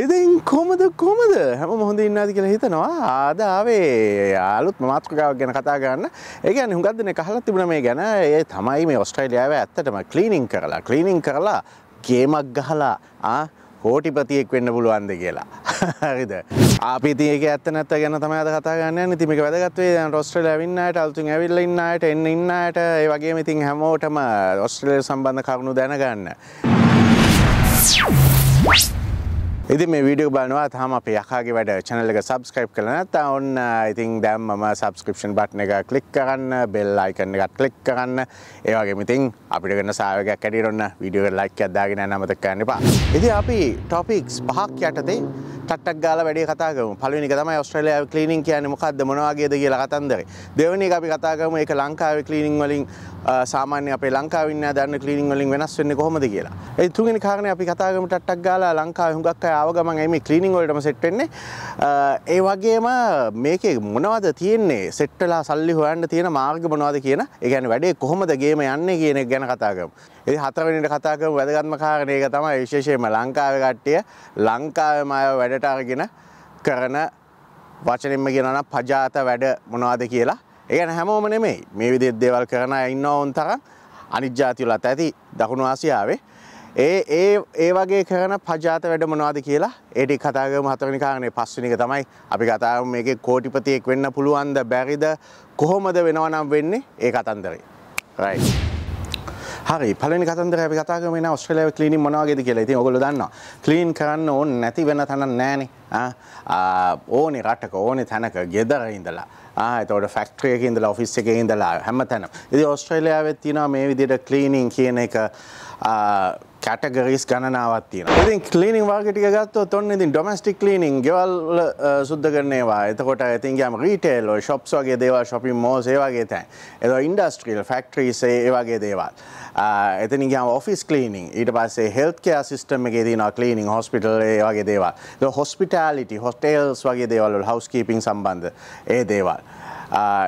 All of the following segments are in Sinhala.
ඉතින් කොමද කොමද හැම මොහොඳ ඉන්නාද කියලා හිතනවා ආද ආවේ අලුත් මාතෘකාවක් ගැන කතා කරන්න ඒ කියන්නේ හුඟක් දෙනෙක් අහලා තිබුණා මේ ගැන ඒ තමයි මේ ඕස්ට්‍රේලියාවේ ඇත්තටම ක්ලීනින් කරලා ක්ලීනින් කරලා ගේමක් ගහලා ආ කෝටිපතියෙක් වෙන්න පුළුවන්ද කියලා. හරිද? අපි ඉතින් ඒක ඇත්ත නැත්ත ගැන තමයි අද කතා කරන්න යන්නේ. ඉතින් මේක වැදගත් වෙයි දැන් ඕස්ට්‍රේලියාව ඉන්න අයට, අලුතින් ඇවිල්ලා ඉන්න අයට, එන්න ඉන්න අයට, ඒ වගේම ඉතින් හැමෝටම ඕස්ට්‍රේලියාව සම්බන්ධ කරුණු දැනගන්න. ඉතින් මේ වීඩියෝ බලනවා තාම අපේ යකාගේ වැඩ channel එක subscribe කරලා නැත්නම් ඔන්න ඉතින් දැන් මම subscription button එක click කරන්න bell icon එකත් click කරන්න ඒ වගේම ඉතින් අපිට කරන සහයෝගයක් ඇටියට ඔන්න වීඩියෝ එකට like එකක් දාගෙන යන්න අමතක කරන්න එපා. ඉතින් අපි topics පහක් යටතේ ටට්ටක් ගාලා වැඩේ කතා කරමු. පළවෙනි එක තමයි ඕස්ට්‍රේලියාවේ ක්ලීනින් කියන්නේ මොකක්ද මොන වගේද කියලා කතන්දරේ. දෙවෙනි එක අපි කතා කරමු ඒක ලංකාවේ ක්ලීනින් වලින් සාමාන්‍ය අපේ ලංකාවේ ඉන්න දන්න ක්ලීනින් වලින් වෙනස් වෙන්නේ කොහොමද කියලා. ඒ තුන්වෙනි කාරණේ අපි කතා කරමු ටට්ටක් ගාලා ලංකාවේ හුඟක් අය ආව ගමන් එයි මේ ක්ලීනින් වලටම සෙට් වෙන්නේ. ඒ වගේම මේකේ මොනවද තියෙන්නේ සෙට් වෙලා සල්ලි හොයන්න තියෙන මාර්ග මොනවද කියන ඒ කියන්නේ වැඩේ කොහොමද ගේම යන්නේ කියන එක ගැන කතා කරමු. ඉතින් හතරවෙනිට කතා කරමු වැදගත්ම කාරණේ ඒක තමයි විශේෂයෙන්ම ලංකාවේ කට්ටිය ලංකාවේම අය වැඩට අරගෙන කරන වචනින්ම කියනවා නම් පජාත වැඩ මොනවද කියලා. ඒ කියන්නේ හැමෝම නෙමෙයි. මේ විදිහට දේවල් කරන අය ඉන්නව උන් තරම් අනිත් ජාති වලත් ඇති දකුණු ආසියාවේ. ඒ ඒ ඒ වගේ කරන පජාත වැඩ මොනවද කියලා ඒ ටික කතා කරමු හතරවෙනි කාරණේ පස්වෙනි එක තමයි අපි කතා කරමු මේකේ කෝටිපතියෙක් වෙන්න පුළුවන්ද බැරිද කොහොමද වෙනව නම් වෙන්නේ ඒ කතන්දරේ. right. හරි පලනි කතන්දර අපි කතා කරන ඔස්ට්‍රේලියාවේ ක්ලීනින් මොනවා වගේද කියලා. ඉතින් ඔයගොල්ලෝ දන්නවා. ක්ලීන් කරන්න ඕන නැති වෙන තැනක් නැහනේ. ආ ඕනේ රටක ඕනේ තැනක ගෙදර ඉඳලා ආ එතකොට ෆැක්ටරි එකේ ඉඳලා ඔෆිස් එකේ ඉඳලා හැම තැනම. ඉතින් ඕස්ට්‍රේලියාවේ තියෙනවා මේ විදිහට ක්ලීනින් කියන එක කැටගරිස් ගණනාවක් තියෙනවා. ඉතින් ක්ලීනින් වර්ග ටික ගත්තොත් ඔන්න ඉතින් ඩොමස්ටික් ක්ලීනින් ගෙවල් වල සුද්ධ කරන ඒවා. එතකොට ඉතින් ගියාම රීටේල් ඔය shops වගේ දේවල් shopping malls ඒ වගේ තැන්. එතකොට ඉන්ඩස්ට්‍රියල් ෆැක්ටරිස් ඒ වගේ දේවල්. එතන ගියාම ඔෆිස් ක්ලීනින් ඊට පස්සේ හෙල්ත් කෙයාර් සිස්ටම් එකේ තියෙනවා ක්ලීනින් හොස්පිටල් ඒ වගේ දේවල්. ඒක හොස්පිටැලිටි හොටෙල්ස් වගේ දේවල් වල හවුස්කීපින් සම්බන්ධ ඒ දේවල්.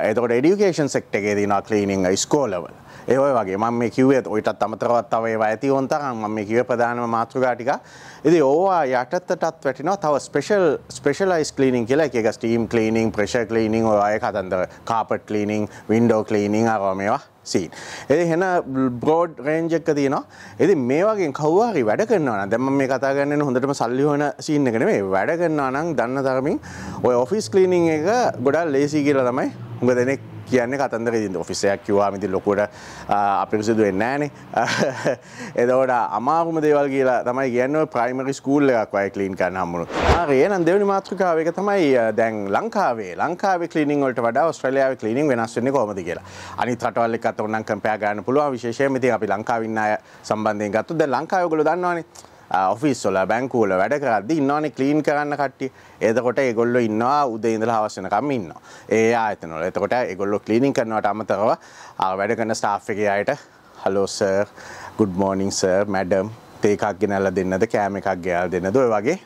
එතකොට එඩියුකේෂන් සෙක්ටර් එකේ තියෙනවා ක්ලීනින් ස්කෝලවල. ඒ ඔය වගේ මම මේ කිව්වේ ඔයිටත් අමතරවත් තව ඒවා ඇති ඕන තරම් මම මේ කිව්වේ ප්‍රධානම මාතෘකා ටික. ඉතින් ඕවා යටතටත් වැටෙනවා තව ස්පෙෂල් ස්පෙෂලයිස් ක්ලීනින් කියලා එක එක ස්ටීම් ක්ලීනින්, ප්‍රෙෂර් ක්ලීනින් ඔය අය කතන්දර, කාපට් ක්ලීනින්, වින්ඩෝ ක්ලීනින් අරවා මේවා සීන්. ඉතින් හෙන බ්‍රෝඩ් රේන්ජ් එක තියෙනවා. ඉතින් මේ වගේ කවුරු හරි වැඩ කරනවා නම් දැන් මම මේ කතා කරන්නේ හොඳටම සල්ලි හොයන සීන් එක නෙමෙයි. වැඩ කරනවා නම් දන්න තරමින් ඔය ඔෆිස් ක්ලීනින් එක ගොඩක් ලේසි කියලා තමයි හුඟ දෙනෙක් කියන්නේ කතන්දර ඉදින් ඔෆිසයක් කිව්වා මිති ලොකුවට අපිරිසිදු වෙන්නේ නැහනේ. එතකොට අමාරුම දේවල් කියලා තමයි කියන්නේ ප්‍රයිමරි ස්කූල් එකක් වගේ ක්ලීන් කරන්න හම්බුනොත්. හරි එහෙනම් දෙවෙනි මාතෘකාව එක තමයි දැන් ලංකාවේ ලංකාවේ ක්ලීනින් වලට වඩා ඕස්ට්‍රේලියාවේ ක්ලීනින් වෙනස් වෙන්නේ කොහොමද කියලා. අනිත් රටවල් එක්කත් ඕනනම් කම්පෙයාර් ගන්න පුළුවන් විශේෂයෙන්ම ඉතින් අපි ලංකාවේ ඉන්න අය සම්බන්ධයෙන් ගත්තොත් දැන් ලංකාවේ ඔයගොල්ලෝ දන්නවනේ ඔෆිස් වල බැංකුවල වැඩ කරද්දි ඉන්නවනේ ක්ලීන් කරන්න කට්ටිය. එතකොට ඒගොල්ලෝ ඉන්නවා උදේ ඉඳලා හවස වෙනකම් ඉන්නවා. ඒ ආයතන වල. එතකොට ඒගොල්ලෝ ක්ලීනින් කරනවට අමතරව වැඩ කරන ස්ටාෆ් එකේ අයට hello sir, good morning sir, madam තේ එකක් ගෙනල්ලා දෙන්නද, කෑම එකක් ගෙනල්ලා දෙන්නද ඔය වගේ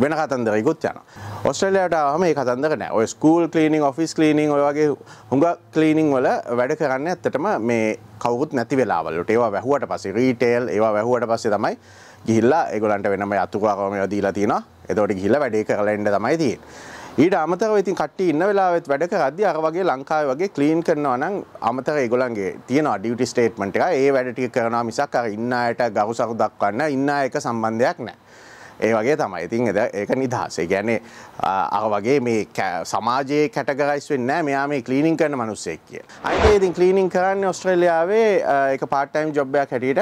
වෙන කතන්දරයකුත් යනවා. ඔස්ට්‍රේලියාවට ආවම මේ කතන්දර නෑ. ඔය ස්කූල් ක්ලීනින්, ඔෆිස් ක්ලීනින් ඔය වගේ හුඟ ක්ලීනින් වල වැඩ කරන්නේ ඇත්තටම මේ කවුරුත් නැති වෙලාවල් වලට. ඒවා වැහුවට පස්සේ රීටේල් ඒවා වැහුවට පස්සේ තමයි ගිහිල්ලා ඒගොල්ලන්ට වෙනම යතුරුකම ඒවා දීලා තියෙනවා. එතකොට ගිහිල්ලා වැඩේ කරලා එන්න තමයි තියෙන්නේ. ඊට අමතරව ඉතින් කට්ටිය ඉන්න වෙලාවෙත් වැඩ කරද්දී අර වගේ ලංකාවේ වගේ ක්ලීන් කරනවා නම් අමතර ඒගොල්ලන්ගේ තියෙනවා ඩියුටි ස්ටේට්මන්ට් එක. ඒ වැඩ ටික කරනවා මිසක් අර ඉන්න අයට ගරුසරු දක්වන්න ඉන්න අය එක සම්බන්ධයක් නැහැ. ඒ වගේ තමයි ඉතින් එද ඒක නිදහස්. ඒ කියන්නේ අර වගේ මේ සමාජයේ කැටගරයිස් වෙන්නේ නැහැ මෙයා මේ ක්ලීනින් කරන මිනිස්සෙක් කියලා. අනිත් ඉතින් ක්ලීනින් කරන්නේ ඕස්ට්‍රේලියාවේ ඒක part time job එකක් හැටියට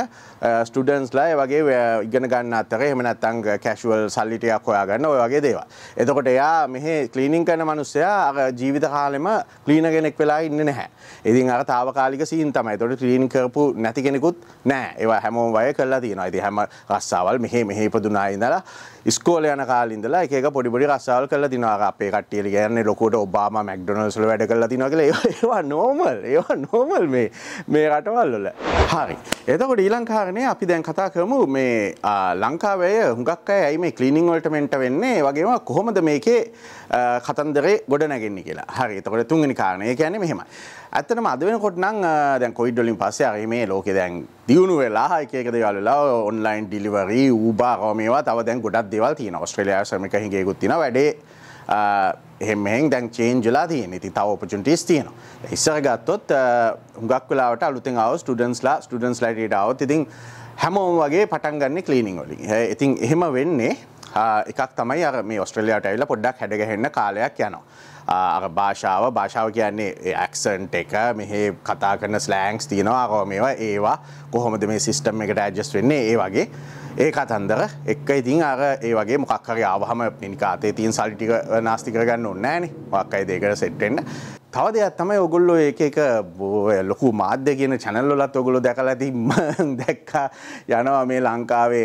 ස්ටුඩන්ට්ස්ලා ඒ වගේ ඉගෙන ගන්න අතර එහෙම නැත්නම් කැෂුවල් සල්ලි ටිකක් හොයාගන්න ඔය වගේ දේවල්. එතකොට එයා මෙහි ක්ලීනින් කරන මිනිස්සයා අර ජීවිත කාලෙම ක්ලීනර් කෙනෙක් වෙලා ඉන්නේ නැහැ. ඉතින් අර తాවකාලික සීන් තමයි. එතකොට ක්ලීන් කරපු නැති කෙනෙකුත් නැහැ. ඒවා හැමෝම වය කරලා තියෙනවා. ඉතින් හැම රස්සාවල් මෙහෙ මෙහෙ ඉපදුනා ඉඳලා ස්කෝල යන කාලින්දලා එක පොඩි පොඩි රස්සාවල් කරලා තිනවා. අපේ කට්ටිය කියන්නේ ලොකුට ඔබාම මැක්ඩොනල්ඩ්ස් වල වැඩ කරලා තිනවා කියලා. ඒවා නෝමල් ඒවා නෝමල් මේ මේ රටවල් වල. හරි. එතකොට ඊළඟ කාරණේ අපි දැන් කතා කරමු මේ ලංකාවේ හුඟක් අය ඇයි මේ ක්ලීනින් වලට මෙන්ට වෙන්නේ? ඒ වගේම කොහොමද මේකේ කතන්දරේ ගොඩ නැගෙන්නේ කියලා. හරි. එතකොට තුන්වෙනි කාරණේ. කියන්නේ මෙහෙමයි. ඇත්තටම අද වෙනකොට නම් දැන් කොවිඩ් වලින් පස්සේ අර මේ ලෝකේ දැන් දියුණු වෙලා එකක දෙවල්ලා ඔන්ලයින් ඩිලිවරී ූබා රෝමේවා තව දැන් ගොඩක් දෙවල් තියෙන ඔස්ට්‍රලයා සමක හිගේකුත් තින වැඩේ එහෙමෙන් දැන් චේන්ජලා තියෙන. ඉති තව ඔපචුන්ටිස් තියෙන ඉස්සර ගත්තොත් හුඟක් වෙලාවට අලුතෙන් අව ස්ටඩන්ස්ලා ස්ටඩන්ස් ලයිට අවත් ඉතින් හැමෝම් වගේ පටන් ගන්න කලීනිං වලින්. ඉතින් එහෙම වෙන්නේ එකක් තමයි අර මේ ඔස්ට්‍රලයාට ඇවිල පොඩ්ඩක් හැඩගහෙන්න කාලයක් යනවා. අර භාෂාව භාෂාව කියන්නේ ඇක්සන්ට එක මෙහෙ කතා කරන ස්ලෑංක්ස් තියෙනවා අරෝ මේවා ඒවා කොහොමද මේ සිිස්ටම් එකට ඇජස් වෙන්නේ ඒ වගේ. ඒ කතන්දර එක්ක ඉතින් අර ඒ වගේ මොකක්හරි ආවහම නිකාතේ තියන් සල්ටික නාස්ති කරගන්න ඔන්නෑනේ වක්කයි දෙකට සෙට්ටෙන්න්න තව දෙයක් තමයි ඔගොල්ලෝ එක එක ලොකු මාධ්‍ය කියන චැනල්ලොලත් ඔගොලු දැකලා තිම්ම දැක්කා යනවා මේ ලංකාවේ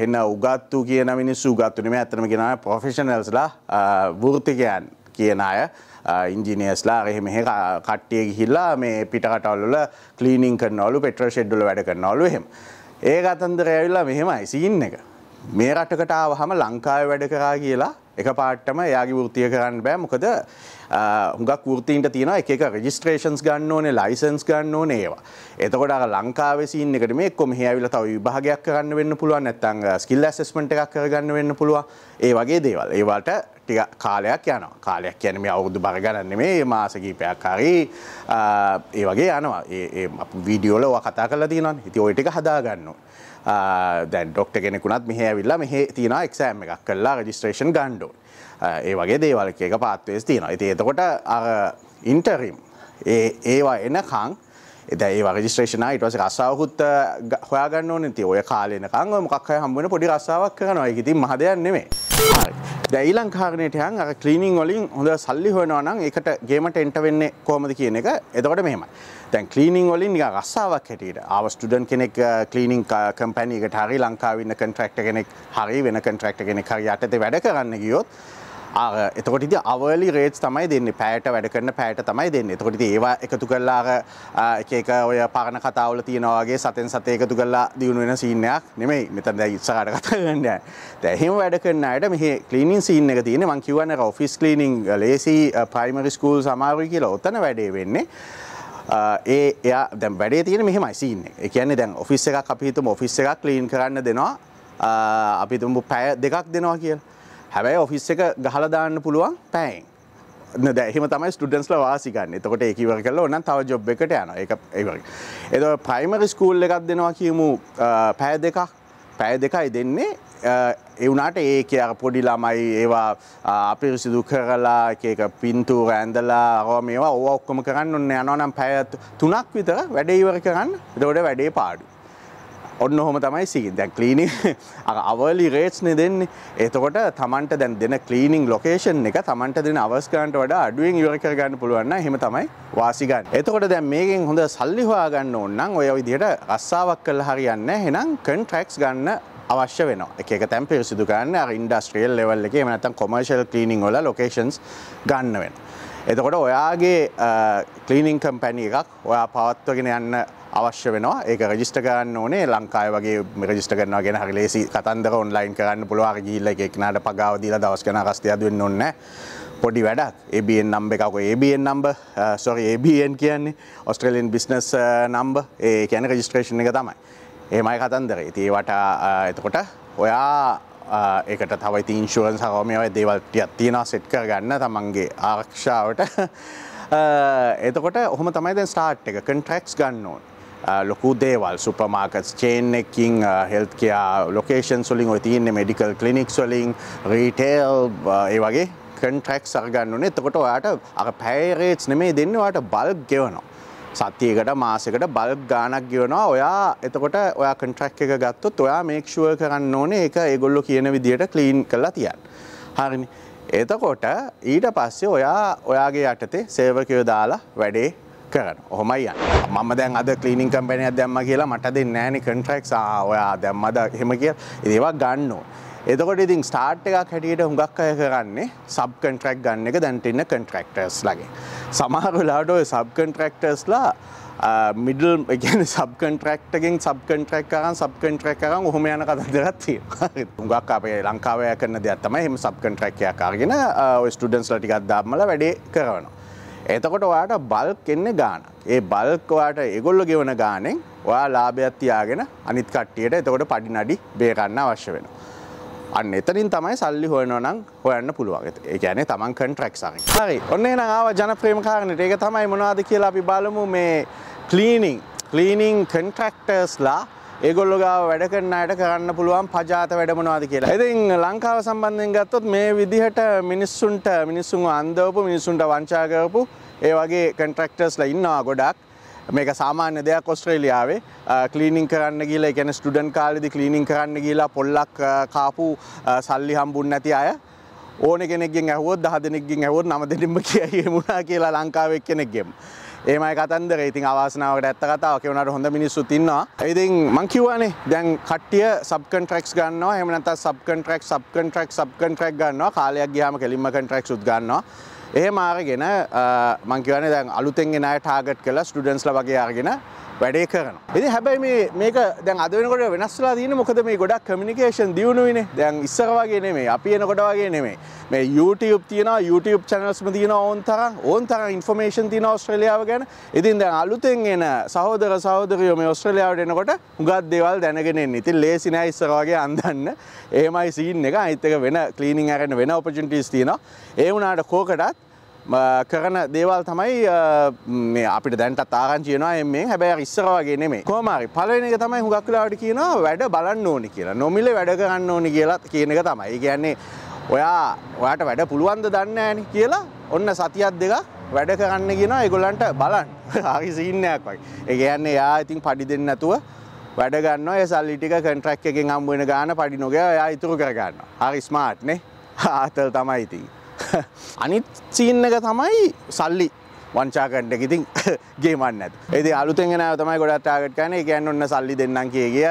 හෙන්න උගත්තු කියන මිනිස්සු උගත්තුනම ඇතනම කෙන ප්‍රොෆෙෂනල්ස්ලා වෘතිකයන් කියන අය ඉංජිනේස්ලා එහෙම කට්ටිය ගිහිල්ලා මේ පිටකටවල්ල කලීනිින් කරනවලු පෙට්‍ර ෂෙඩ්ඩුල වැඩ කරනවලු එහෙම. ඒ අතන්දර ඇවිල්ලා මෙහෙමයි සීන් එක. මේ රටකට ආවහම ලංකාව වැඩ කරා කියලා එක පාට්ටම යාගේ වෘතිය කරන්න බෑ. මොකද හුඟක් වෘතීන්ට තියෙන එක රජිස්ට්‍රේෂන්ස් ගන්න ඕනේ ලයිසන්ස් ගන්න ඕන ඒවා. එතකොට ලංකාවසින් එකට මේ කොම හැවිල තව විභාගයක් කරන්න වෙන්න පුළුවන් නැත්තං ස්කිල් ඇසස්මට එකක් කරගන්න වෙන්න පුළුවන්. ඒ වගේ දේවල්. ඒවාට ටික කාලයක් යනවා. කාලයක් කියන මේ අවුදු බරගන්න මේ මාසකීපයක් හරි ඒ වගේ යනවා. ඒ වීඩියෝල කතා කල තියන හිති ඔයටික හදාගන්න දැන් ඩොක්ට කෙනෙකුනත් මෙහ ඇවිල්ලා මෙහ තියෙන එක්සෑම් එකක් කල්ලා රජිස්ට්‍රේෂන් ගණ්ඩෝ ඒ වගේ දේවල් එක පාත්වස් තියෙනවා. ඉති එතකොට අ ඉන්ටරීම් ඒවා එනකං එද ඒ රජිස්ට්‍රේෂන ඉටවස රස්සාාවකුත් හොයාගන්න ඕනති ඔය කාලනකං මොක්හය හම්බුවන පොඩි රස්සාාවක් කරනවා. ඉති මහදයන් නෙමේ දැයිලං කාරණයටයන් අ කලීනිින් වලින් හොඳ සල්ලි හොයනවනම් එකට ගේමට එන්ට වෙන්නේ කෝමද කියන එක. එතකොට මෙහෙමයි. දැන් කලීනිින් වලින් නික රස්සාාවක් හැටියට ආව ස්ටඩන් කෙනෙක් කලීනිින් කම්පැනීකට හරි ලංකාවන්න කන්ට්‍රක්ට කෙනෙක් හරි වෙන කන්ට්‍රක්ට කෙනෙක් හරි යටත වැඩ කරන්න ගියොත් එතකොට ඉති අවලි රේට් තමයි දෙන්න. පෑට වැඩ කරන පෑට තමයි දෙන්න. එතකොට ඒවා එකතු කරලාර එක ඔය පරණ කතාවල තියෙනවාගේ සතෙන් සතය එකතු කරලා දියුණු වෙන සීනයක් නෙමයි. මෙතන් දැ ඉත්සකට කතාගන්න දැහෙම වැඩ කරන්නයට මෙහ කලීනින් සිීන එක තියෙන මං කිවන්න ඔෆිස් කලීනිං ලේසි ප්‍රයිමරි ස්කූල් සමාරු කියලා ඔත්තන වැඩේ වෙන්නේ. ඒ එයා දැම් වැඩේ තියෙන මෙහෙමයි සින්න එකන්නේ දැන් ඔෆිස් එකක් අපිතුම ඔෆිස් එකක් ලීන් කරන්න දෙනවා. අපිතුම්ඹ පැය දෙකක් දෙනවා කියලා. හැබැයි ඔෆිස් එක ගහලදාන්න පුළුවන් පැයින්. දැහෙම තමයි ස්ටඩන්ස්ල වාසිකන්න එතකොට ඒකිවර කල ඔන්න තව ජොබ් එකට යන එක ඒවර එද ප්‍රයිමරි ස්කූල් එකක් දෙනවා කියමු පෑ දෙකක්. පැය දෙකයි දෙන්නේ. එවුනාට ඒක අර පොඩි ළමයි ඒවා අපිරිසිදු කරලා එක පින්තු රැන්දලා අරෝ මේවා ඕ ඔක්කොම කරන්න ඔන්න යනනම් පැය තුනක් විතර වැඩේ ඉවර කරන්න. එතකොට වැඩේ පාඩු ඔන්න හොම තමයි සී දැන් කලීනි අවලි රේට්ස්නෙ දෙන්නේ. එතකොට තමන්ට දැන් දෙන කලීනිං ලොකේෂන් එක තමන්ට දෙන අවස්කාන්ට වඩා අඩුවෙන් ඉවර කරගන්න පුළුවන්න හෙම තමයි වාසිගන්න එතකොට දැන් මේකෙන් හොඳ සල්ලි හොයාගන්න ඕන්නම් ඔය විදිහට රස්සාාවක් කළ හරියන්න හෙනම් කන්ට්‍රක්ස් ගන්න අවශ්‍ය වෙන එක තැම් පිරිසිදු ගන්න ඉන්ඩස්ට්‍රියල් ලෙවල් එක මනතන් කොමර්ශල් කලීනිං වල ලොකේෂන්ස් ගන්න වෙන. එතකොට ඔයාගේ කලීනිං කම්පැනි එකක් ඔයා පවත්වගෙන යන්න අවශ්‍ය වෙනවා. ඒක රජිස්ට කරන්න ඕනේ. ලංකාය වගේ රජිස්ට කරනවා ගෙන හරි ලේසි කතන්දර ඔන්ලයින් කරන්න පුළුවන්. ගිල්ල එකක්නට පගාවදීලා දවස්කන කස්තියදුවෙන් ඔන්න පොඩි වැඩක්. ඒBN නම්බ එකක ඒBN නම්බ සොරි ඒBN කියන්නේ ඔස්ට්‍රලියන් බිස්නස් නම්බ ඒ කැන රජිස්ට්‍රේෂන් එක තමයි. ඒමයි කතන්දර. ඒවට uh, එතකොට ඔයා uh, ඒකට තවයි ඉන්ශුවන් සහමය දේවල්ටියත් තියෙනවා සෙට් කර ගන්න තමන්ගේ ආරක්ෂාවට. Uh, එතකොට ඔහොම තමයි දැන් ස්ටාර්ට් එක. කන්ට්‍රක්ස් ගන්න ඕන්. ලොකු දේවල් සුපමාකස් චේන් එකින් හෙල්කයා ලොකේෂන් සොලින් ඔය තියන්නේ මෙඩිකල් කලිනික් වලින් රීටේල් ඒ වගේ කන්ට්‍රක්ස් අරගන්නුනේ එතකොට ඔයාට අර පැරේට්ස් නෙමේ දෙන්නවාට බල්ක් ගෙවනවා සතියකට මාසකට බල්ක් ගානක් ගෙවනවා ඔයා එතකොට ඔයා කන්ට්‍රක් එක ගත්තොත් ඔයා මේක්ෂුව කරන්න ඕනේ එක ඒගොල්ලො කියන විදියට කලීන් කළා තියන් හරිනි එතකොට ඊට පස්සේ ඔයා ඔයාගේ යටතේ සේවකයෝ දාලා වැඩේ කරන. හොමයි මම දැන් අද කලීනිින් කම්පැනයක් දැම්ම කියලා මට දෙන්න ෑනි කන්ට්‍රක්ස් ඔයා දැම්මද එහෙම කිය ඒවා ගන්නෝ. එතකොට ඉතින් ස්ටාර්ට් එකක් හැටියට හුඟක් අය කරන්නේ සබ් කන්ට්‍රක් ගන්න එක. දැන්ටඉන්න කන්ට්‍රක්ටර්ස් ලගේ. සමහරලාට ඔය සබ් කන්ට්‍රක්ටර්ස්ලා මිඩල් එකන සබ්කන්ට්‍රක්ටගෙන් සබ්කන්ට්‍රක් කරන් සබ්කන්ට්‍රක් කරන් හොම යන කතදරත්තිය හුඟක් අපේ ලංකාවය කරන දෙයක්ත්තම එම සබ්කන්ට්‍රක්කයක් කරගෙන ස්ටඩන්ස් ලටිකත් දම්මල වැඩේ කරනවා. එතකොට ඔයාට බල්ක් එන්න ගාන. ඒ බල්ක් ඔයාට ඒගොල්ලෝ ගෙවන ගානෙන් ඔයා ලාභයක් තියාගෙන අනිත් කට්ටියට එතකොට පඩි නඩි බේරන්න අවශ්‍ය වෙනවා. අන්න එතනින් තමයි සල්ලි හොයනවා නම් හොයන්න පුළුවන්. ඒ කියන්නේ තමන් කන්ට්‍රැක්ට්ස් අරගෙන. හරි. ඔන්න එහෙනම් ආව ජනප්‍රියම කාරණේට. ඒක තමයි මොනවද කියලා අපි බලමු මේ ක්ලීනින් ක්ලීනින් කන්ට්‍රැක්ටර්ස්ලා ඒගොල්ලො ගාව වැඩ කරන්න අයට කරන්න පුළුවන් පජාත වැඩමනවාද කියලා. ඉතින් ලංකාව සම්බන්ධයෙන් ගත්තොත් මේ විදිහට මිනිස්සුන්ට මිනිස්සුන් අන්දවපු මිනිස්සුන්ට වංචා කරපු ඒ වගේ කන්ට්‍රැක්ටර්ස්ලා ඉන්නවා ගොඩක්. මේක සාමාන්‍ය දෙයක් ඔස්ට්‍රේලියාවේ කලීනිින් කරන්න කියලා ගැන ස්ටඩන් කාලෙදි කලීනිින් කරන්න කියලා පොල්ලක් කාපු සල්ලි හම්බුන් නැති අය ඕන කෙනෙක්ගෙන් ඇහුවොත් දහ දෙනෙක්ගෙන් ඇහුවොත් නම දෙනින්ම කියයි මුණා කියලා ලංකාවක් කෙනෙක්ගෙම. ඒමයි කතන්දර. ඉතින් අවාසනාවට ඇත්ත කතාව කෙවනට හොඳ මිනිස්සු තින්නවා ඉතින් මංකිවනේ දැන් කට්ටිය සබ්කන්ට්‍රක්ස් ගන්නවා. එමනත සබ්කන්ට්‍රක් සබ්කන්ට්‍රක් සබ්කන්ට්‍රක් ගන්නවා. කාලයක් ගයාම කෙලින්ම කන්ට්‍රක් සුත් ගන්නවා. ඒ මාරගෙන මංකිවන දැන් අලුතෙන්ගෙන අය ටාගට් කලා ස්ටඩන්ස්ල වගේ අරගෙන වැඩේ කරන. ඉති හැබැයි මේ මේක දැන් අදවෙනකොට වෙනස්ලා දීන මොකද මේ ගොඩක් කමිනිකේෂන් දියුණුවන දැන් ඉස්සර වගේ නෙමේ අපි එනකොට වගේ නෙමේ මේ YouTube තියෙන YouTube චැනල්ස්ම තියෙන ඕන් තරම් ඕන් තරම් ඉන්ෆර්මේෂන් තියෙන ඕස්ට්‍රේලියාව ගැන ඉතින් දැන් අලුතෙන් එන සහෝදර සහෝදරයෝ මේ ඕස්ට්‍රේලියාවට එනකොට හුඟක් දේවල් දැනගෙන එන්නේ. ඉතින් ලේසි නෑ ඉස්සර වගේ අන්දන්න. එහෙමයි සීන් එක අනිත් එක වෙන ක්ලීනින් අරගෙන වෙන ඔපචුනිටිස් තියෙනවා. ඒ වුණාට කෝකටත් කරන දේවල් තමයි අපිට දැන්ට ආරංචියනවා එමෙන් හැබැයි ඉස්සර වගේ නෙමේ කොමාරි පලන එක තමයි හුගක්ලාට කියනවා වැඩ බලන්න ඕනි කියලා. නොමිල වැඩ කරන්න ඕනි කියලා කියන එක තමයි. කියන්නේ ඔයා ඔයාට වැඩ පුළුවන්ද දන්න ෑනි කියලා ඔන්න සතියක් දෙක වැඩ කරන්න කියෙන එගොලන්ට බලන් හරි සීන්නයක් වයි ඒ කියන්නේ යා ඉතින් පඩි දෙන්න නැතුව වැඩ ගන්න ඒ සල්ලිටික කන්ට්‍රක් එකෙන් හම්බුවෙන ගාන පඩි නොග යා ඉතුරු කරගන්න හරි ස්මාර්ට්නේ ආතල් තමයි ඉතින්. අනිත් චීන්න එක තමයි සල්ලි වංචාකට්ට ඉතින් ගේමන්න ඇත් ඒති අලුතෙන් තමයි ගොඩත් ටාගට කන කියන්න ඔන්න සල්ලි දෙන්නම් කිය කිය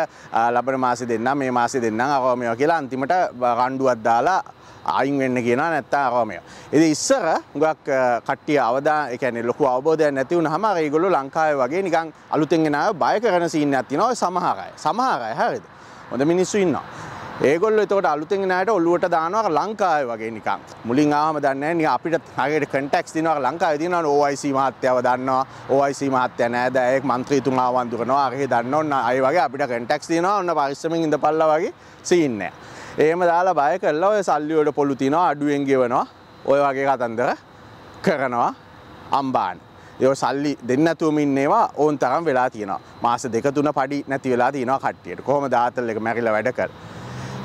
ලබන මාසි දෙන්න මේ මාසි දෙන්න අරෝමය කියලා අන්තිමට රණ්ඩුවත් දාලා අයින් වෙන්න කියන නැත්තා අරෝමය. එති ඉස්සර ගක් කට්ටිය අවදා එකන ලොකු අවබෝධය නැතිවුණ හම ඒගොලු ලංකාය වගේ නිකං අලුතෙන්ගෙන බය කරන සිීන්න ඇති නොව සමහරයි සමහරයි හරිද? හොඳ මිනිස්සු ඉන්නවා. ඒගොල්ල එතකොට අලුතෙන් නෑට ඔල්ලුවට දානවා ලංකාය වගේ නිකම් මුලින් ආම දන්න අපිට හගේ කටෙක්ස් දිනව. ලංකාව දින ඕයිසි මහත්‍යාව දන්නවා. ඕයිසි මහත්‍ය නෑ. දෑයෙක් මන්ත්‍රීතුමා වන්දුරනවා අගේ දන්න ඔන්න අය වගේ අපිට කටෙක්ස් දින ඔන්න පරිස්සමින් ඉඳ පල්ල වගේ සින්න. ඒම දාලා බය කරලා ඔය සල්ලිවට පොළු තිනවා අඩුවෙන් ගෙවනවා. ඔය වගේ කතන්දර කරනවා අම්බාන්. යෝ සල්ලි දෙන්නතුමින් ඒවා ඕන් තරම් වෙලා තියෙන මාස දෙක තුන පඩි නැති වෙලා තියෙනවා කට්ටියට. කොහොම දාතල් එක මැරිල වැඩ කර.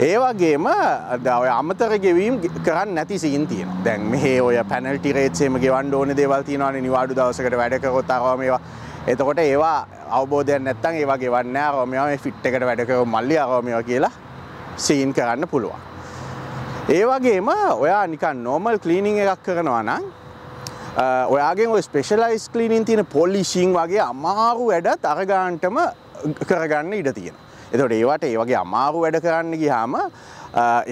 ඒ වගේම ඔය අමතර ගෙවීම් කරන්න නැති සීන් තියෙන දැන් මෙහේ ඔය පැනල්ටි රේත්සේම ගෙවන්න ඕන දේවල් තියෙනවාන නිවාඩු දවසකට වැඩකරොත් අරම ඒවා එතකොට ඒවා අවබෝධයක් නැත්තම් ඒවා ගෙවන්න අරමයා මේ ෆිට් එකට වැඩකර මල්ලි අරමයා කියලා සීන් කරන්න පුළුවන්. ඒ වගේම ඔයා නිකන් නෝමල් ක්ලීනිං එකක් කරනවා නම් ඔයාගේ ඔය ස්පෙෂලයිස් ක්ලීනින් තියෙන පොලිෂිං වගේ අමාරු වැඩත් අරගාන්ටම කරගන්න ඉඩ තියෙනවා. එතට ඒවට ඒවගේ අමාරු වැඩ කරන්න ගිහාම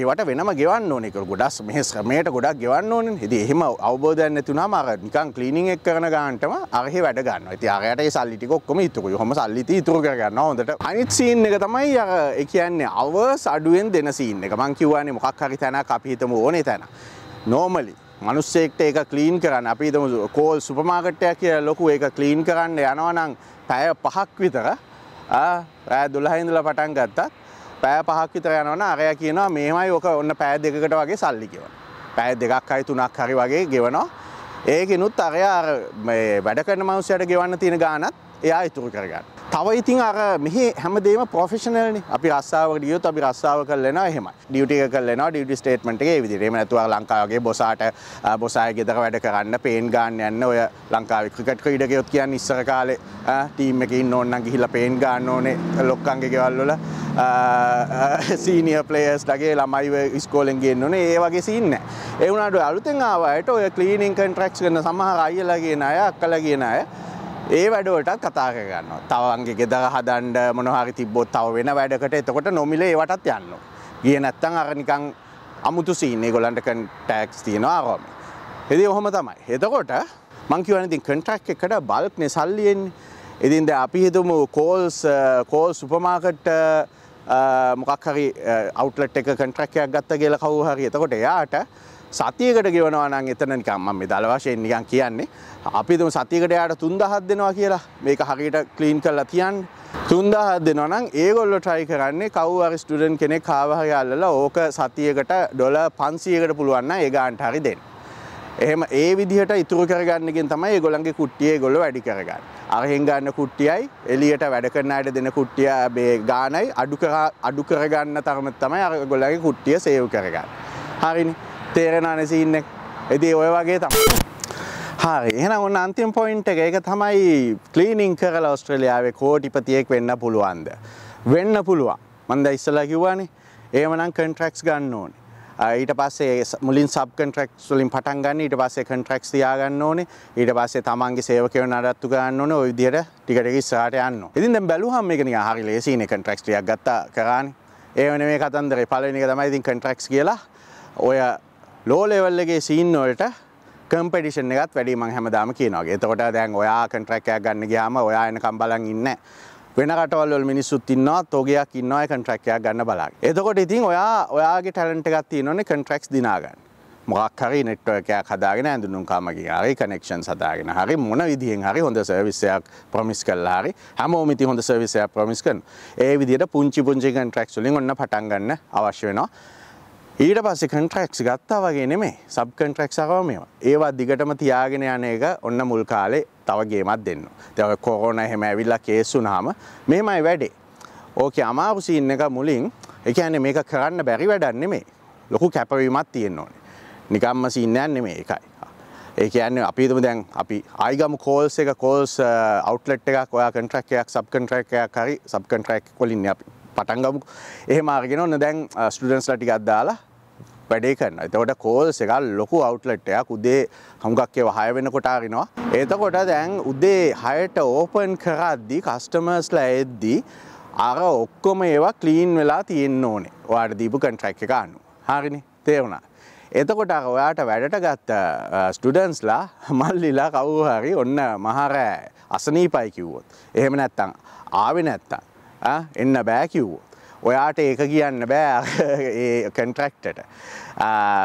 ඒවට වෙනම ගෙවන්න ඕනෙක ගොඩස් මෙහ ශ්‍රමයට ගොඩක් ගෙවන්න ඕන. හෙද එහෙම අවබෝධයන්න තුනා මර නිකන් කලීනිං එක් කරන ගාන්ටම අරහෙ වැඩ ගන්න ඇති අරයට සල්ලිටි කොක්කම ඉතුක හොම සල්ලිති තුර කරගන්න හොඳට අනිත් සීන් එක තමයි අර කියන්නේ අවර්ස් අඩුවෙන් දෙන සීන් එක. මං කිව්වානේ මොකක් හරි තැන අපිහිතම ඕනේ තැන. නෝමලි මනුස්සෙක්ට ඒක කලීන් කරන්න. අපි තම කෝල් සුපමාකට්ටයක් කිය ලොකු ඒක කලීන් කරන්න යනවනං පැය පහක් විතර රෑ දුලහින්දල පටන් ගත්තත් පෑ පහක් විතර යනවන අරය කියනවා මේමයි ඕක ඔන්න පෑ දෙකට වගේ සල්ලි කියවන. පෑ දෙකක් අයි තුනක් හරි වගේ ගෙවනවා. ඒකෙනුත් අරය වැඩ කරන මවසයට ගෙවන්න තියෙන ගානත් එයා ඉතුරු කරගන්න. තව ඉතින් අර මෙහි හැමදේම ප්‍රොෆෙෂනල්නි අපි රස්සාාවට ගියොත් අපි රස්සාාව කරලෙන එහෙම ඩියුටික කරලෙන ඩියුටි ස්ටේට්මන්ට්ගේ විදිරේම නැතුව ලංකාවගේ බොසාට බොසාය ගෙදර වැඩ කරන්න පේන් ගාන්න යන්න ඔය ලංකාව ක්‍රිකට් ක්‍රීඩකයොත් කියන්න ඉස්සර කාලේ ටීම් එකින් ඕන්න ගිහිල පේන් ගන්න ඕනේ. ලොක්කන්ගේ ගෙවල්වල සීනිය පලේස් ලගේ ළමයි ස්කෝලෙන් ගෙන් ඕනේ. ඒ වගේ සින්න එවුණට අලුතෙන් ආවට ඔය කලීනිං කන්ට්‍රක්ස් කරන සමහ අයියලගේ අය අක්කලගෙන අය ඒ වැඩවලටත් කතා කරගන්නවා. තවන්ගේ ගෙදර හදන්ඩ මොනහරි තිබ්බොත් තව වෙන වැඩකට එතකොට නොමිලේ ඒවටත් යන්න. ගිය නැත්තං අර නිකං අමුතු සීන්නේ ගොලන්ට කන්ටක්ස් තියෙනවා ආරෝම. එදි ඔහොම තමයි. එතකොට මංකිවනති කන්ට්‍රක් එකට බල්ක්නෙ සල්ලියෙන් ඉතින්ද අපි හිතුමු කෝල්ස් කෝල් සුපමාකට් මොකක් හරි අවුටලට් එක කන්ට්‍රක්යක් ගත්ත කියලා කවු හරි එතකොට එයාට සතියකට ගෙවනවා නම් එතන නිකන් මම මේ දල වශයෙන් නිකන් කියන්නේ අපි තුන් සතියකට යාට 3000ක් දෙනවා කියලා මේක හරියට ක්ලීන් කරලා තියන්න 3000ක් දෙනවා නම් ඒගොල්ලෝ try කරන්නේ කවුරු හරි ස්ටුඩන්ට් කෙනෙක් ආව හරි අල්ලලා ඕක සතියකට ඩොලර් 500කට පුළුවන් නම් ඒ ගානට හරි දෙන්න. එහෙම ඒ විදිහට ඉතුරු කරගන්නගෙන් තමයි ඒගොල්ලන්ගේ කුට්ටිය ඒගොල්ලෝ වැඩි කරගන්නේ. අරහෙන් ගන්න කුට්ටියයි එළියට වැඩ කරන අයට දෙන කුට්ටිය මේ ගානයි අඩු කර අඩු කරගන්න තරම තමයි අර ඒගොල්ලන්ගේ කුට්ටිය සේව් කරගන්නේ. හරිනේ. තේරෙනවනේ සීන් එක. ඉතින් ඔය වගේ තමයි. හරි එහෙනම් ඔන්න අන්තිම පොයින්ට් එක ඒක තමයි ක්ලීනින් කරලා ඕස්ට්‍රේලියාවේ කෝටිපතියෙක් වෙන්න පුළුවන්ද? වෙන්න පුළුවන්. මම දැන් ඉස්සලා කිව්වානේ. එහෙමනම් කොන්ට්‍රැක්ට්ස් ගන්න ඕනේ. ඊට පස්සේ මුලින් සබ් කන්ට්‍රැක්ට්ස් වලින් පටන් ගන්න ඊට පස්සේ කොන්ට්‍රැක්ට්ස් තියාගන්න ඕනේ ඊට පස්සේ තමන්ගේ සේවකයෝ නඩත්තු ගන්න ඕනේ ওই විදිහට ටික ටික ඉස්සරහට යන්න ඕනේ. ඉතින් දැන් බැලුවහම මේක නිකන් හරි ලේසියිනේ කොන්ට්‍රැක්ට්ස් ටිකක් ගත්තා කරානේ. ඒව නෙමෙයි කතන්දරේ පළවෙනි එක තමයි ඉතින් කොන්ට්‍රැක්ට්ස් කියලා ඔය ලෝ ලෙවල් එකේ සීන් වලට කම්පිටිෂන් එකත් වැඩි මං හැමදාම කියනවා. එතකොට දැන් ඔයා කොන්ට්‍රැක්ට් එකක් ගන්න ගියාම ඔයා එනකම් බලන් ඉන්නේ වෙන රටවල් වල මිනිස්සුත් ඉන්නවා තෝගයක් ඉන්නවා ඒ කොන්ට්‍රැක්ට් එකක් ගන්න බලාගෙන. එතකොට ඉතින් ඔයා ඔයාගේ ටැලන්ට් එකක් තියෙනවනේ කොන්ට්‍රැක්ට්ස් දිනා ගන්න. මොකක් හරි නෙට්වර්ක් එකක් හදාගෙන ඇඳුනුම් කාමකින් හරි කනෙක්ෂන්ස් හදාගෙන හරි මොන විදිහෙන් හරි හොඳ සර්විස් එකක් ප්‍රොමිස් කරලා හරි හැමෝම ඉතින් හොඳ සර්විස් එකක් ප්‍රොමිස් කරනවා. ඒ විදිහට පුංචි පුංචි කොන්ට්‍රැක්ට්ස් වලින් ඔන්න පටන් ගන්න අවශ්‍ය වෙනවා. ඊට පස්සේ කන්ට්‍රක්ස් ගත්තා වගේ නෙමේ සබ් කන්ට්‍රක්ස් අරව මේවා ඒවා දිගටම තියාගෙන යන එක ඔන්න මුල් කාලේ තව ගේමක් දෙන්න. තව කොරෝනා එහෙම ඇවිල්ලා කේස් වුණාම මේමයි වැඩේ. ඕකේ අමාරු සීන් එක මුලින් ඒ කියන්නේ මේක කරන්න බැරි වැඩක් නෙමේ. ලොකු කැපවීමක් තියෙන්න ඕනේ. නිකම්ම සීන් එකක් නෙමේ ඒකයි. ඒ කියන්නේ අපි හිතමු දැන් අපි ආයිගමු කෝල්ස් එක කෝල්ස් අවුට්ලට් uh, එකක් ඔයා කන්ට්‍රැක්ට් එකක් සබ් කන්ට්‍රැක්ට් එකක් හරි සබ් කන්ට්‍රැක්ට් වලින් අපි පටන් ගමු. එහෙම අරගෙන ඔන්න දැන් uh, ස්ටුඩන්ට්ස්ලා ටිකක් දාලා වැඩේ කරන්න එතකොට කෝල්ස් එක ලොකු අවුට්ලට්ටයක් උදේ හමුගක් ඒව හය වෙනකොට අරිනවා එතකොට දැන් උදේ හයට ඕපන් කරද්දි කස්ටමර්ස්ලා එද්දි අර ඔක්කොම ඒවා කලීන් වෙලා තියෙන්න ඕනේ. ඔයාට දීපු කන්ට්‍රැක් එක අන්නු හරිනි? තේරුණා. එතකොට ඔයාට වැඩට ගත්ත ස්ටුඩන්ස්ලා මල්ලිලා කවු හරි ඔන්න මහරෑ අසනීපයි කිව්වොත්. එහෙම නැත්තං ආවෙ නැත්තං එන්න බෑ කිව්වෝ ඔයාට ඒක කියන්න බෑ ඒ කන්ට්‍රක්ටට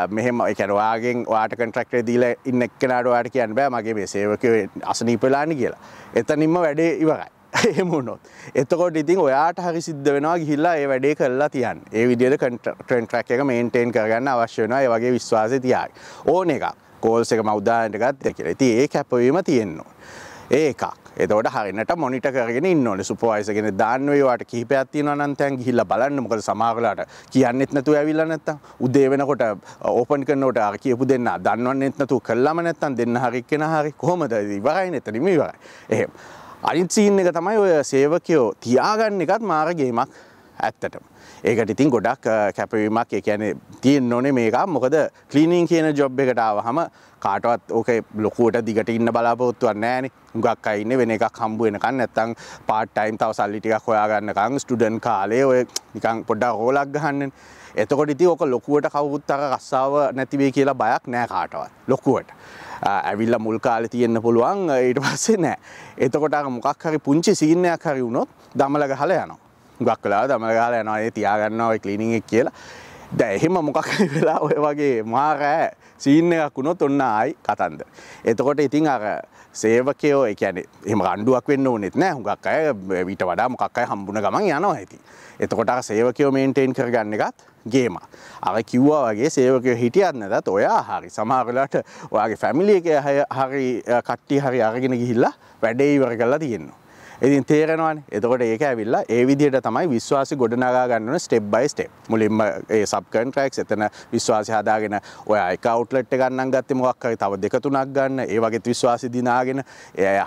මෙහෙම එකැනවාගෙන් වාට කන්ට්‍රක්ටේ දීල ඉන්න එක්කෙනට වාට කියන්න බෑ මගේ මේ සේවක අසනීපලානි කියලා. එතනින්ම වැඩේ ඉවරයි. එහෙමුණොත් එතකොට ඉතින් ඔයාට හරි සිද්ධ වෙනවා ගිහිල්ලා ඒ වැඩේ කරලා තියන් ඒ විදියට කන්ට්‍රක් එක මේන්ටේන් කරගන්න අවශ්‍ය වෙනවා. ඒ වගේ විශ්වාසය තියාග ඕන එක කෝල්ස එක මෞදාන්ට ගත්ත කියලා. ඉති ඒ කැපවීම තියෙන්නවා ඒ එකක් එතවට හරිනට මොනිට කරගෙන ඉන්නවන සුපවයිසගෙන දාන්නවේවාට කිහිපයක් තියෙනවා නම් තැන් ගිහිල්ලා බලන්න. මොකද සමහරලාට කියන්නෙත් නැතුව ඇවිල්ලා නැත්තම් උදේ වෙනකොට ඕපන් කරනකොට අර කියපු දෙන්න දන්නවන්නෙත් නැතුව කළාම නැත්තම් දෙන්න හරි කෙන හරි කොහොමද? ඉවරයි නැතනිම ඉවරයි. එහෙම. අනිත් සීන් එක තමයි ඔය සේවකයෝ තියාගන්න එකත් මාර ගේමක් ඇත්තටම. ඒකට ඉතින් ගොඩක් කැපවීමක් ඒ කියන්නේ තියෙන්න ඕනේ මේක මොකද ක්ලීනින් කියන ජොබ් එකට ආවහම කාටවත් ඕක ලොකුවට දිගට ඉන්න බලාපොරොත්තුවක් නැහැනේ. හුඟක් අය ඉන්නේ වෙන එකක් හම්බ වෙනකන් නැත්තම් පාර්ට් ටයිම් තව සල්ලි ටිකක් හොයාගන්නකම් ස්ටුඩන්ට් කාලේ ඔය නිකන් පොඩ්ඩක් රෝලක් ගහන්නනේ. එතකොට ඉතින් ඕක ලොකුවට කවුරුත් අර රස්සාව නැති වෙයි කියලා බයක් නැහැ කාටවත්. ලොකුවට. ඇවිල්ලා මුල් කාලේ තියෙන්න පුළුවන් ඊට පස්සේ නෑ. එතකොට අර මොකක් හරි පුංචි සීන් එකක් හරි වුණොත් දමල ගහලා යනවා. ගක් වෙලා දමල ගහලා යනවා ඒ තියාගන්නවා ඔය ක්ලීනින් එක කියලා. දැන් එහෙම මොකක් වෙලා ඔය වගේ මාරෑ සීන් එකක් වුණොත් ඔන්න ආයි කතන්ද. එතකොට ඉතින් අර සේවකයෝ ඒ කියන්නේ එහෙම රණ්ඩුවක් වෙන්න ඕනෙත් නෑ. හුඟක් අය ඊට වඩා මොකක් අය හම්බුන ගමන් යනවා ඉතින්. එතකොට අර සේවකයෝ මේන්ටේන් කරගන්න එකත් ගේම. අර කිව්වා වගේ සේවකයෝ හිටියත් නැතත් ඔයා හරි සමහර වෙලාවට ඔයාගේ ෆැමිලි එකේ හරි කට්ටිය හරි අරගෙන ගිහිල්ලා වැඩේ ඉවර කරලා තියෙනවා. ඉතින් තේරෙනවානේ. එතකොට ඒක ඇවිල්ලා ඒ විදිහට තමයි විශ්වාසය ගොඩනගා ගන්න ඕනේ ස්ටෙප් බයි ස්ටෙප්. මුලින්ම ඒ සබ් කොන්ට්‍රැක්ට්ස් එතන විශ්වාසය හදාගෙන ඔය එක අවුට්ලට් එක ගන්නන් ගත්තේ මොකක් හරි තව දෙක තුනක් ගන්න. ඒ වගේත් විශ්වාසය දිනාගෙන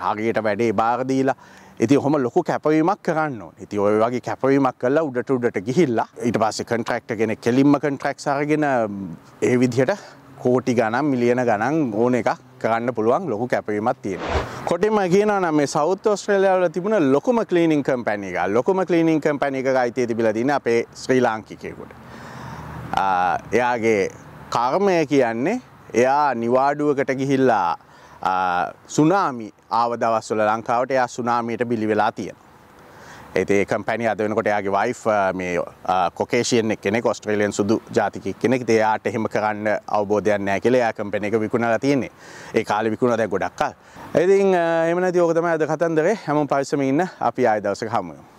හරියට වැඩේ බාර දීලා ඉතින් ඔහොම ලොකු කැපවීමක් කරන්න ඕනේ. ඉතින් ඔය වගේ කැපවීමක් කළා උඩට උඩට ගිහිල්ලා ඊට පස්සේ කොන්ට්‍රැක්ටර් කෙනෙක් කෙලින්ම කොන්ට්‍රැක්ට්ස් අරගෙන ඒ විදිහට කෝටි ගණන් මිලියන ගණන් ඕන එකක් කරන්න පුළුවන් ලොකු කැපවීමක් තියෙනවා. කොටින්ම කියනවා නම් මේ සවුත් ඕස්ට්‍රේලියාවල තිබුණ ලොකුම ක්ලීනින් කම්පැනි එක. ලොකුම ක්ලීනින් කම්පැනි එකක අයිතිය තිබිලා තියෙන අපේ ශ්‍රී ලාංකිකයෙකුට. එයාගේ කර්මය කියන්නේ එයා නිවාඩුවකට ගිහිල්ලා සුනාමි ආව දවස්වල ලංකාවට එයා සුනාමියට බිලි වෙලා තියෙනවා. ඇති කම්පැනි අද වෙනකොට යාගේ වයිෆ් මේ කොකේෂයෙන් කෙනෙ ඔස්ට්‍රේලියන් සුදු ජාතික කෙනෙක්. එයාට එහෙම කරන්න අවබෝධයක් නෑ කියලා යා කම්පැනි එක විකුණලා තියෙන්නේ. ඒ කාලේ විකුණලා දැන් ගොඩක් කල්. ඉතින් එහෙම නැති ඕක තමයි අද කතන්දරේ. හැමෝම පරිස්සමෙන් ඉන්න. අපි ආයෙ දවසක හමු වෙමු.